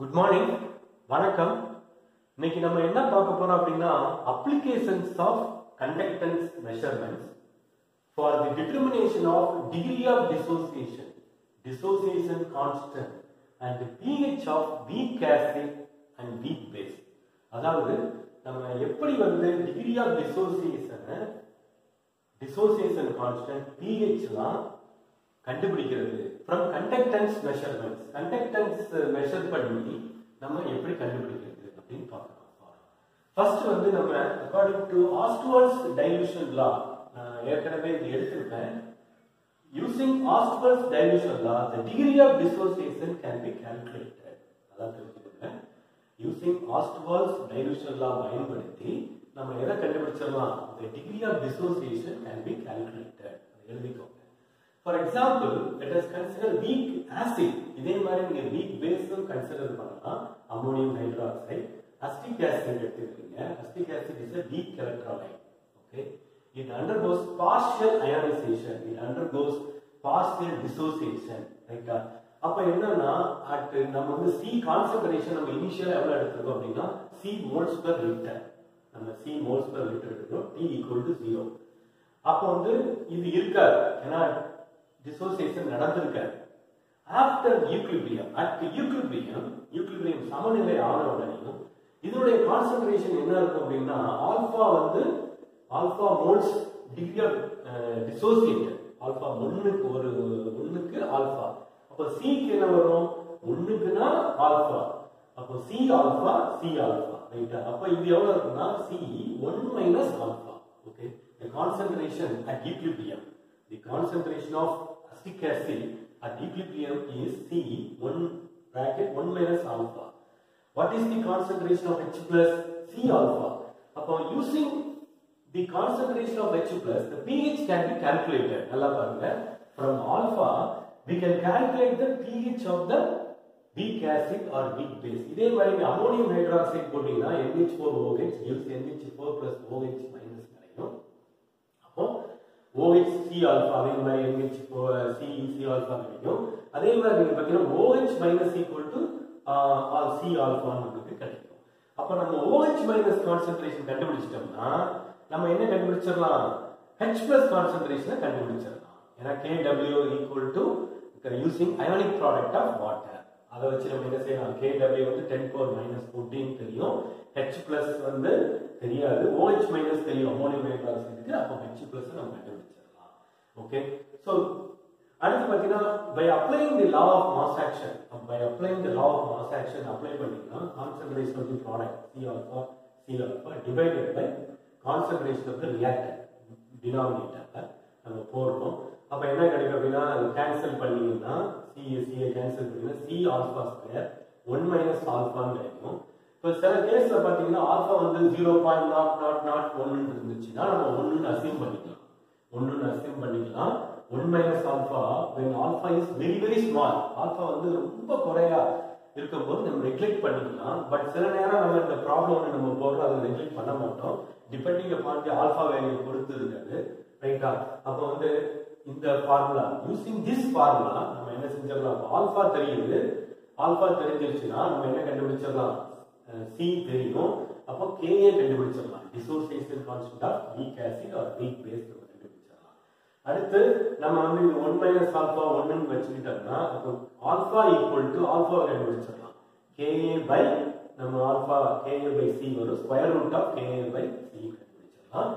Good morning வணக்கம். இன்னைக்கு நம்ம என்ன பார்க்க போறோம் அப்படின்னா applications of conductance measurements for the determination of degree of dissociation dissociation constant and pH of weak acid and weak base அதாவது நம்ம எப்படி வந்து டிகிரி ஆஃப் டிசோசியேஷனை டிசோசியேஷன் கான்ஸ்டன்ட் பிஹெச்லாம் கண்டுபிடிக்கிறது. From conductance measurements conductance measure பண்ணி நம்ம எப்படி கண்டுபிடிக்கிறது அப்படின்னு பார்க்கலாம். ஃபர்ஸ்ட் வந்து நம்ம according to Ostwald's dilution law ஏற்கனவே இது எடுத்திருப்பேன். Using Ostwald's dilution law the degree of dissociation can be calculated அதான் தெரிஞ்சுக்கோங்க. யூசிங் ஆஸ்டுவல்ஸ் டைலூஷன் லா பயன்படுத்தி நம்ம எதை கண்டுபிடிச்சிடலாம்? The degree of dissociation can be calculated எழுதிக்கோங்க. For example let us consider weak acid இதே மாதிரி நீங்க வீக் பேஸும் கன்சிடர் பண்ணலாம். அம்மோனியம் ஹைட்ராக்சைடு அஸ்டிக் ஆசிட் எடுத்துக்கிறீங்க acetic acid is a okay it under it undergoes partial ionization. Under undergoes partial dissociation ரைட்டா அப்ப என்னன்னா அட் நம்ம வந்து சி கான்சன்ட்ரேஷன் நம்ம இனிஷியல் எவ்வளவு எடுத்துருக்கோம் அப்படின்னா சி மோல்ஸ் per லிட்டர் நம்ம சி மோல்ஸ் per லிட்டர் எடுக்கிறோம் டி ஈக்குவல் டு ஜீரோ அப்போ வந்து இது இருக்காது. ஏன்னா டிசோசியேஷன் நடந்திருக்காது after equilibrium at equilibrium equilibrium சமநிலை ஆன உடனேயும் இதனுடைய கான்சென்ட்ரேஷன் என்ன இருக்கும் அப்படின்னா ஆல்பா வந்து alpha moles degree of dissociated alpha ஒன்னுக்கு ஒரு ஒன்னுக்கு ஆல்பா அப்போ சிக்கு என்ன வரும்? ஒன்னுக்குன்னா ஆல்பா அப்போ சி ஆல்பா சி ஆல்பா ரைட்டா அப்போ இது எவ்வளவு இருக்குன்னா C one minus alpha okay the concentration at equilibrium. The concentration of acetic acid at equilibrium is C 1 bracket 1 minus alpha. What is the concentration of H plus C alpha? Upon using the concentration of H plus, the pH can be calculated. From alpha, we can calculate the pH of the weak acid or weak base. இதே மாதிரி ammonium hydroxide போட்டீங்கன்னா NH4OH gives NH4 plus OH OH C alpha அதே மாதிரி NH C C alpha கிடைக்கும் அதே மாதிரி நீங்க பார்த்தீங்கன்னா OH minus equal to C alpha நமக்கு கிடைக்கும். அப்போ நம்ம ஓஹெச் மைனஸ் கான்சென்ட்ரேஷன் கண்டுபிடிச்சிட்டோம்னா நம்ம என்ன கண்டுபிடிச்சிடலாம்? H பிளஸ் கான்சென்ட்ரேஷனை கண்டுபிடிச்சிடலாம். ஏன்னா KW equal to using ionic product of water அதை வச்சு நம்ம என்ன செய்யலாம்? KW வந்து டென் பவர் மைனஸ் ஃபோர்டீன் தெரியும். ஹெச் பிளஸ் வந்து தெரியாது. ஓஹெச் மைனஸ் தெரியும். அமோனியம் ஹைட்ராக்சைடுக்கு அப்போ ஹெச் பிளஸ் நம்ம கண்டுபிடிச்சிடலாம். ஓகே ஸோ அடுத்து பார்த்தீங்கன்னா by applying the law of mass action by applying the law of mass action apply பண்ணிங்கன்னா concentration of the product C alpha C alpha divided by concentration of the reactor டினாமினேட்டர்ல நம்ம போடுறோம். அப்போ என்ன கிடைக்கும் அப்படின்னா அது கேன்சல் பண்ணீங்கன்னா சி சியை கேன்சல் பண்ணீங்கன்னா C alpha square one minus ஆல்பான்னு கிடைக்கும் இப்போ சில கேஸ்ல பாத்தீங்கன்னா ஆல்பா வந்து zero point naught naught naught ஒன்னு இருந்துச்சுன்னா நம்ம ஒன்னு அசியூம் பண்ணிக்கலாம் ஒன்னு அசியூம் பண்ணிக்கலாம் one minus alpha when alpha is very very small alpha வந்து ரொம்ப குறையா இருக்கும்போது நம்ம நெக்லெக்ட் பண்ணிக்கலாம் பட் சில நேரம் நம்ம இந்த ப்ராப்ளம் நம்ம போடுறோம் அதை நெக்லெக்ட் பண்ண மாட்டோம் depending upon the alpha value பொறுத்து இருக்காது ரைட்டா அப்போ வந்து இந்த ஃபார்முலா யூசிங் திஸ் ஃபார்முலா நம்ம செஞ்சிடலாம் ஆல்பா தெரியுது. ஆல்பா தெரிஞ்சிருச்சுன்னா நம்ம என்ன கண்டுபிடிச்சிடலாம்? சி தெரியும். அப்போ கேஏ கண்டுபிடிச்சிடலாம். Dissociation constant of weak acid or weak base கண்டுபிடிச்சிடலாம். அடுத்து நம்ம வந்து இது ஒன் மைனஸ் ஆல்பா ஒன்னு வச்சுக்கிட்டோம்னா அப்போ ஆல்பா ஈக்குவல் டு ஆல்பா கண்டுபிடிச்சிடலாம். கேஏ பை நம்ம ஆல்பா கேஏ பை சி வரும். Square root of Ka by C கண்டுபிடிச்சிடலாம்.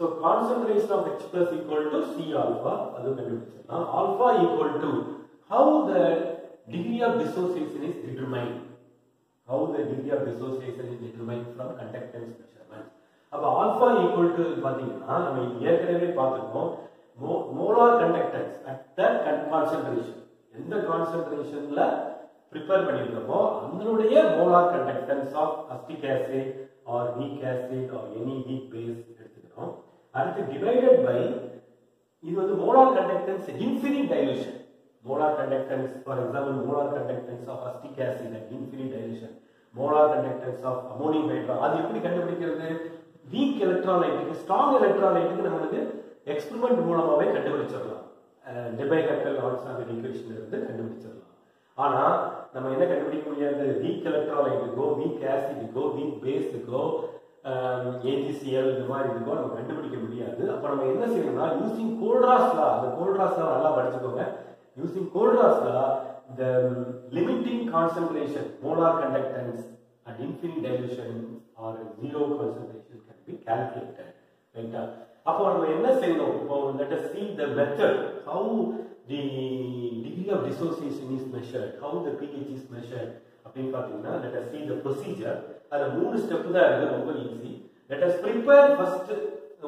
So concentration of X plus equal to C alpha அதுவும் கண்டுபிடிச்சிடலாம். Alpha equal to how the degree of dissociation is determined. how the degree of dissociation is determined from conductance measurement அப்ப alpha equal to பாத்தீங்கன்னா நம்ம ஏற்கனவே பார்த்திருக்கோம் molar conductance at the concentration எந்த கான்சென்ட்ரேஷன்ல prepare பண்ணியிருக்கோமோ அதனுடைய molar conductance of acetic acid or weak acid or any weak base எடுத்துக்கிறோம் அடுத்து டிவைடட் பை இது வந்து molar conductance infinite dilution molar conductance for example molar conductance of acetic acid at infinite dilution molar conductance of ammonium hydride அது எப்படி கண்டுபிடிக்கிறது? Week எலக்ட்ராலைட்டுக்கு strong நம்ம நம்மளுக்கு experiment மூலமாவே கண்டுபிடிச்சிடலாம். டெபை கட்டல் ஆல்சாமிக் ஈக்குவேஷன் இருந்து கண்டுபிடிச்சிடலாம். ஆனா நம்ம என்ன கண்டுபிடிக்க முடியாது? வீக் எலக்ட்ராலைட்டுக்கோ வீக் ஆசிடுக்கோ வீக் பேஸுக்கோ ஏஜிசிஎல் இந்த மாதிரி இதுக்கோ நம்ம கண்டுபிடிக்க முடியாது. அப்போ நம்ம என்ன செய்யணும்னா யூசிங் கோல்ட்ராஸ் லா அந்த கோல்ட்ராஸ் லா நல்லா படிச்சுக்கோங்க. Using கோல்ட்ராஸ் law the limiting concentration molar conductance at infinite dilution or zero concentration can be calculated ரைட்டா அப்போ நம்ம என்ன செய்யணும் இப்போ let us see the method how the degree of dissociation is measured how the pH is measured அப்படின்னு பார்த்தீங்கன்னா let us see the procedure அதுல மூணு ஸ்டெப் தான் இருக்கு ரொம்ப easy let us prepare first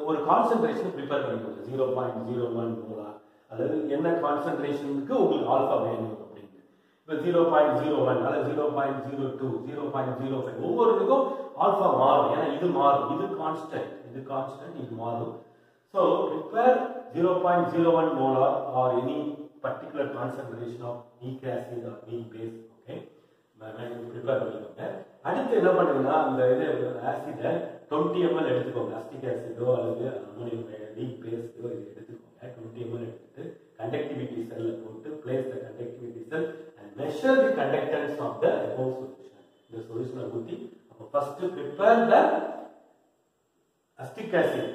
ஒரு கான்சென்ட்ரேஷன் ப்ரிப்பேர் பண்ணிக்கோங்க zero point zero one molar அதாவது என்ன கான்சென்ட்ரேஷனுக்கு உங்களுக்கு ஆல்ஃபா வேணும் அப்படின்னு. இப்போ ஜீரோ பாயிண்ட் ஜீரோ ஒன் அல்லது zero point zero two zero point zero five ஒவ்வொருக்கும் alpha மாறும். ஏன்னா இது மாறும். இது கான்ஸ்டன்ட் இது கான்ஸ்டன்ட் இது மாறும். So prepare zero point zero one molar or any particular concentration of நீ ஆசிட் ஆர் நீ பேஸ் ஓகே ப்ரிப்பேர் பண்ணிக்கோங்க. அடுத்து என்ன பண்ணுங்கன்னா அந்த இது ஆசிடை டுவெண்ட்டி எம்எல் எடுத்துக்கோங்க. அஸ்டிக் ஆசிடோ அல்லது அமோனியம் வீக் பேஸ்டோ இது எடுத்துக்கோங்க. Twenty ML எடுத்துட்டு கண்டக்டிவிட்டி செல்ல போட்டு place the conductivity cell and measure the conductance of the above solution இந்த சொல்யூஷனை ஊற்றி அப்போ first prepare the acetic acid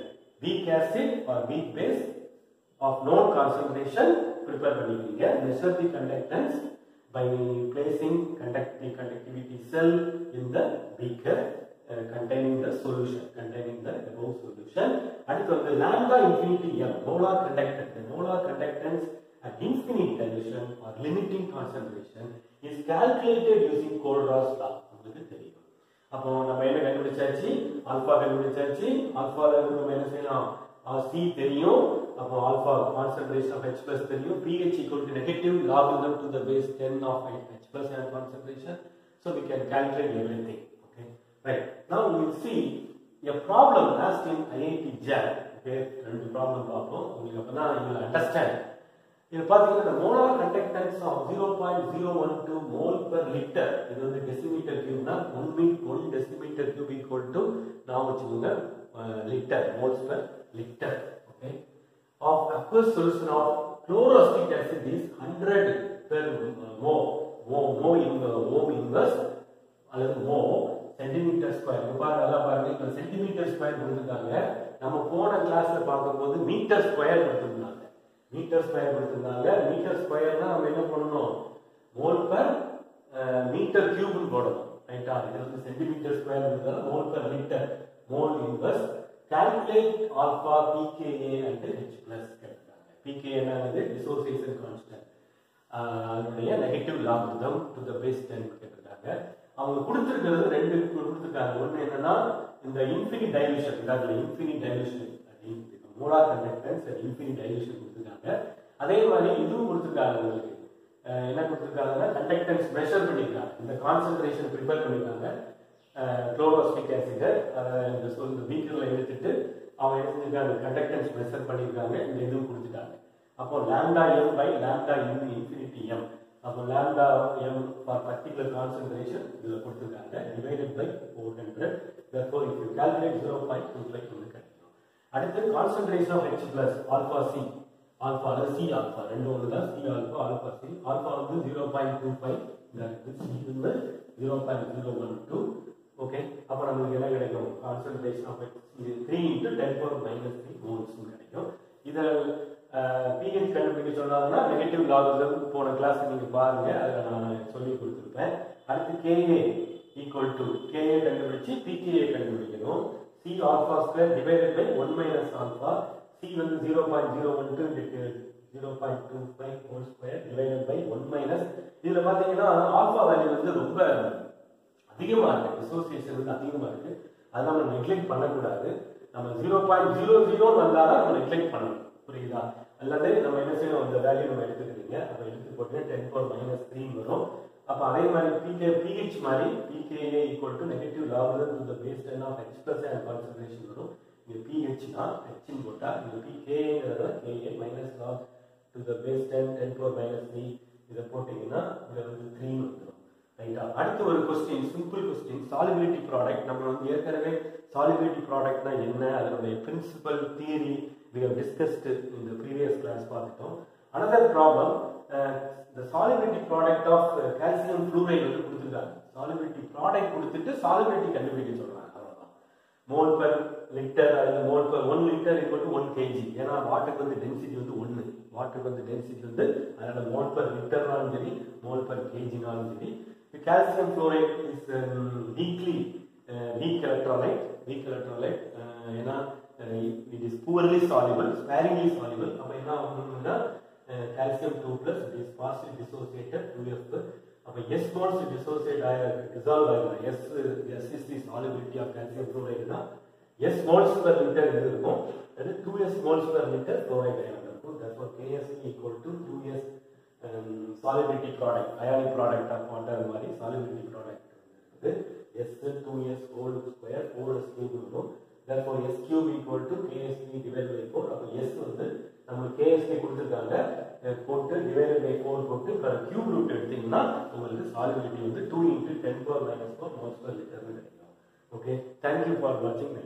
weak acid or weak base of known concentration prepare பண்ணிக்கிறீங்க measure the conductance by placing conduct the conductivity cell in the beaker uh, containing the solution containing the above solution அடுத்து வந்து lambda infinity m molar conductance the molar conductance at infinite dilution or limiting concentration is calculated using Kohlrausch law உங்களுக்கு தெரியும் அப்போ நம்ம என்ன கண்டுபிடிச்சாச்சு alpha கண்டுபிடிச்சாச்சு ஆல்பால இருந்து நம்ம என்ன செய்யலாம் சி தெரியும் அப்போ alpha concentration of H plus தெரியும் pH equal to negative logarithm to the base 10 of H plus and concentration so we can calculate everything okay right. Now we will see a problem asked in IIT JAM okay? ரெண்டு problem பார்ப்போம். உங்களுக்கு அப்பதான் you will understand. இது பாத்தீங்கன்னா இந்த molar conductance of zero point zero one two mole per litre இது வந்து decimetre கியூப்னா one meet one decimetre cube equal to நான் வச்சுக்கோங்க litre moles per litre okay of aqueous solution of chloroacetic acid is hundred per மோ மோ மோ இன் ஓம் inverse அல்லது மோ centimetre square பாருங்க நல்லா பாருங்க. இப்போ சென்டிமீட்டர் ஸ்கொயர் கொடுத்துருக்காங்க. நம்ம போன கிளாஸ்ல பார்க்கும்போது மீட்டர் ஸ்கொயர் கொடுத்துருந்தாங்க. மீட்டர் ஸ்கொயர் கொடுத்துருந்தாங்க. மீட்டர் ஸ்கொயர்னா நம்ம என்ன பண்ணணும்? மோல் பர் மீட்டர் கியூப்னு போடணும். ரைட்டா இது வந்து சென்டிமீட்டர் ஸ்கொயர் இருந்தாலும் mole per metre mole inverse calculate alpha pKa and H plus கேட்டாங்க பிகே என்னது? டிசோசியேஷன் கான்ஸ்டன்ட் அதனுடைய நெகட்டிவ் லாபம் டு த பேஸ் டென் கேட்டிருக்காங்க. அவங்க கொடுத்துருக்கிறது ரெண்டு கொடுத்துருக்காங்க. ஒன்று என்னன்னா இந்த இன்ஃபினிட் டைல்யூஷன் இதாவது இன்ஃபினிட் டைலூஷன் அப்படின்னு மூலா கண்டக்டன்ஸ் இன்ஃபினிட் டைல்யூஷன் கொடுத்துருக்காங்க. அதே மாதிரி இதுவும் கொடுத்துருக்காங்க உங்களுக்கு. என்ன கொடுத்துருக்காங்கன்னா கண்டக்டன்ஸ் மெஷர் பண்ணியிருக்காங்க இந்த கான்சென்ட்ரேஷன் ப்ரிப்பேர் பண்ணியிருக்காங்க க்ளோரோஸ்டிக் ஆசிடர் அதை இந்த சொல் இந்த பீக்கரில் எடுத்துட்டு அவங்க என்ன செஞ்சிருக்காங்க கண்டக்டன்ஸ் மெஷர் பண்ணியிருக்காங்க இந்த இதுவும் கொடுத்துட்டாங்க. அப்போ lambda M by lambda in infinity M அப்போ lambda M for particular concentration இதில் கொடுத்துருக்காங்க. Divided by four hundred therefore if you calculate zero point two five ஒன்று கிடைக்கும் அடுத்து concentration of H plus alpha C alpha C alpha ரெண்டு ஒன்று தான் C alpha alpha C alpha வந்து zero point two five C வந்து zero point zero one two okay அப்போ நம்மளுக்கு என்ன கிடைக்கும்? Concentration of three into ten four minus three மோல்ஸ்னு கிடைக்கும். இதில் பிஹெச் கண்டுபிடிக்க சொன்னாங்கன்னா நெகட்டிவ் லாகரிதம் போன கிளாஸ் நீங்க பாருங்க அதில் நான் சொல்லி கொடுத்துருப்பேன். அடுத்து கேஏ ஈக்குவல் டு கேஏ கண்டுபிடிச்சு பிகேஏ கண்டுபிடிக்கணும். C alpha square divided by one minus alpha C வந்து zero point zero one two zero point two five four square divided by one minus இதில் பார்த்தீங்கன்னா ஆல்பா வேல்யூ வந்து ரொம்ப அதிகமாக இருக்கு. Association வந்து அதிகமாக இருக்கு. அதை நம்ம நெக்லெக்ட் பண்ணக்கூடாது. நம்ம ஜீரோ பாயிண்ட் ஜீரோ ஜீரோன்னு தான் நம்ம நெக்லெக்ட் பண்ணணும். புரியுதா? அல்லது நம்ம என்ன செய்யணும்? அந்த வேல்யூ நம்ம எடுத்துக்கிறீங்க. அப்போ எடுத்து போட்டு டென் ஃபோர் மைனஸ் த்ரீ வரும். அப்போ அதே மாதிரி பிகே பிஹெச் மாதிரி pKa equal to negative லாகுதல் to the base ten of H plus and concentration வரும். இது பிஹெச் தான் ஹெச்னு போட்டால் இது பிகேங்கிறத Ka minus log to the base ten ten four minus three இதை போட்டிங்கன்னா இதில் வந்து த்ரீன்னு வந்துடும் ரைட்டா அடுத்து ஒரு question simple question solubility product நம்ம வந்து ஏற்கனவே சாலிபிலிட்டி ப்ராடக்ட்னா என்ன? அதனுடைய principal theory we have discussed in the previous class பார்த்துட்டோம். Another problem uh, the solubility product of uh, calcium fluoride வந்து கொடுத்துருக்காங்க. Solubility product கொடுத்துட்டு solubility கண்டுபிடிக்க சொல்றாங்க. அவ்வளவுதான். மோல் per லிட்டர் அல்லது mole per one litre equal to one KG ஏன்னா வாட்டருக்கு வந்து டென்சிட்டி வந்து ஒன்று வாட்டருக்கு வந்து டென்சிட்டி வந்து அதனால மோல் per லிட்டர்னாலும் சரி மோல் per கேஜினாலும் சரி calcium fluoride is weakly weak electrolyte weak electrolyte ஏன்னா it is poorly soluble sparingly soluble அப்போ என்ன ஆகணும்னா calcium two plus it is positive dissociated two F அப்போ எஸ் மால்ஸ் டிசோசியேட் ஆக டிசால்வ் ஆகிடும் S S is the solubility of calcium ஃப்ளோரைடுனா S moles per litre இது இருக்கும். அது two S moles per litre fluoride ion இருக்கும் therefore Ksp equal to two S solubility product ionic product of water மாதிரி solubility product இருக்குது S two S whole square four S cube இருக்கும் therefore s cube equal to ksp divided by 4 அப்ப s வந்து நம்மளுக்கு ksp கொடுத்திருக்காங்க போட்டு divided by 4 போட்டு per cube root எடுத்தீங்கன்னா உங்களுக்கு solubility வந்து 2 into 10 power minus 4 moles square liter கிடைக்கும் okay thank you for watching my